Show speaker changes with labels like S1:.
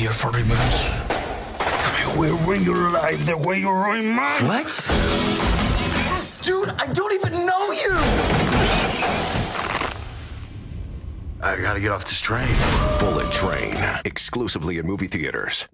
S1: here for revenge. I will ruin your life the way you ruin mine.
S2: What? Dude, I don't even know you!
S1: I gotta get off this train.
S3: Bullet Train, exclusively in movie theaters.